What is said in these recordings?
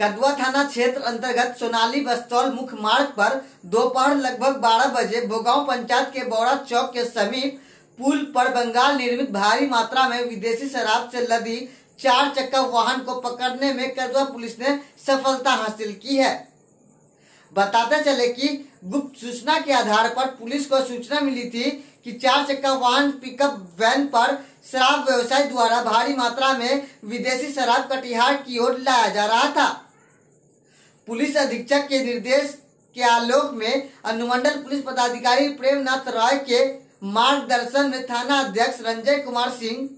कदवा थाना क्षेत्र अंतर्गत सोनाली बस्तौल मुख्य मार्ग पर दोपहर लगभग 12 बजे बोगांव पंचायत के बौड़ा चौक के समीप पुल पर बंगाल निर्मित भारी मात्रा में विदेशी शराब से लदी चार चक्का वाहन को पकड़ने में कदवा पुलिस ने सफलता हासिल की है। बताते चले कि गुप्त सूचना के आधार पर पुलिस को सूचना मिली थी कि चार चक्का वाहन पिकअप वैन पर शराब व्यवसाय द्वारा भारी मात्रा में विदेशी शराब कटिहार की ओर लाया जा रहा था। पुलिस अधीक्षक के निर्देश के आलोक में अनुमंडल पुलिस पदाधिकारी प्रेमनाथ राय के मार्गदर्शन में थाना अध्यक्ष रंजय कुमार सिंह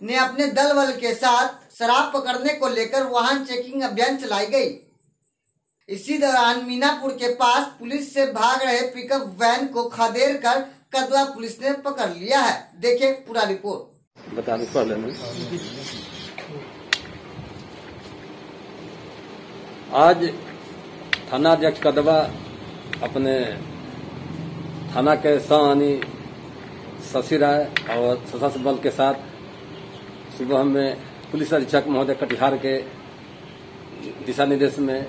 ने अपने दल बल के साथ शराब पकड़ने को लेकर वाहन चेकिंग अभियान चलाई गई। इसी दौरान मीनापुर के पास पुलिस से भाग रहे पिकअप वैन को खदेड़ कर कदवा पुलिस ने पकड़ लिया है। देखे पूरा रिपोर्ट। बता दो आज थाना थानाध्यक्ष कदवा अपने थाना के सहानी शशि राय और सशस्त्र बल के साथ सुबह में पुलिस अधीक्षक महोदय कटिहार के दिशा निर्देश में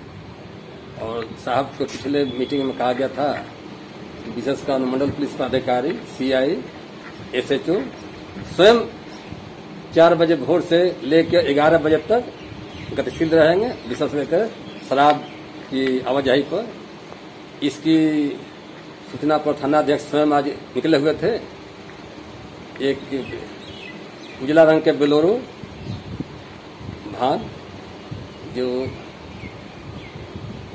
और साहब को पिछले मीटिंग में कहा गया था कि विशेष का अनुमंडल पुलिस पदाधिकारी सीआई, एसएचओ स्वयं चार बजे भोर से लेकर ग्यारह बजे तक गतिशील रहेंगे, विशेष लेकर शराब की आवाजाही पर इसकी सूचना पर थानाध्यक्ष स्वयं आज निकले हुए थे। एक उजला रंग के बेलोरो भान जो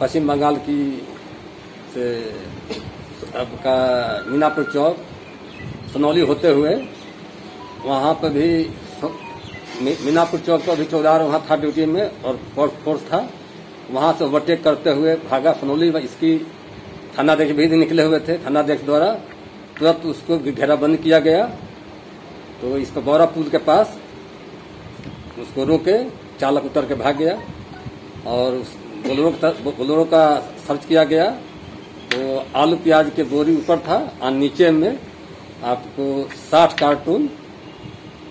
पश्चिम बंगाल की से आपका मीनापुर चौक, सनौली होते हुए वहाँ पर भी मीनापुर चौक पर भी चौधार वहाँ था ड्यूटी में और फोर्स था। वहाँ से ओवरटेक करते हुए भागा सनौली इसकी थानाध्यक्ष भी निकले हुए थे। थानाध्यक्ष द्वारा तुरंत उसको घेराबंद किया गया। तो इस पर बौरा पुल के पास उसको रोके, चालक उतर के भाग गया और उस बोलेरो का सर्च किया गया। तो आलू प्याज के बोरी ऊपर था और नीचे में आपको 60 कार्टून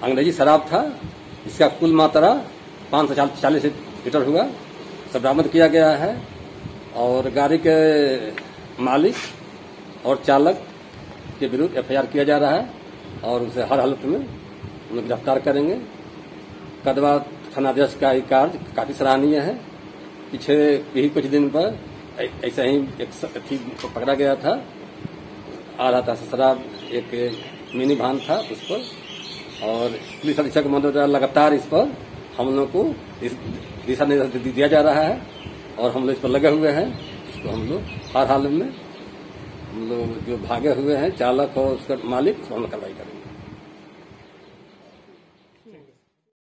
अंग्रेज़ी शराब था। इसका कुल मात्रा पाँच सौ चालीस लीटर हुआ। बरामद किया गया है और गाड़ी के मालिक और चालक के विरुद्ध एफआईआर किया जा रहा है और उसे हर हालत में लोग गिरफ़्तार करेंगे। कदवा थानाध्यक्ष का ये कार्य काफ़ी सराहनीय है। पीछे यही कुछ दिन पर ऐसा ही एक पकड़ा गया था। आ रहा था शराब एक मिनी भान था उस पर और पुलिस अधीक्षक महोदय लगातार इस पर हम लोग को इस दिशा निर्देश दिया जा रहा है और हम लोग इस पर लगे हुए हैं। इसको हम लोग हर हाल में हम लोग जो भागे हुए हैं, चालक और उसका मालिक उसको हम कार्रवाई करेंगे